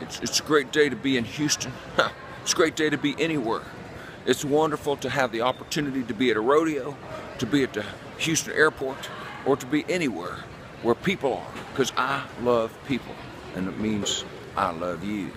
It's, it's a great day to be in Houston. it's a great day to be anywhere. It's wonderful to have the opportunity to be at a rodeo, to be at the Houston airport, or to be anywhere where people are, because I love people, and it means I love you.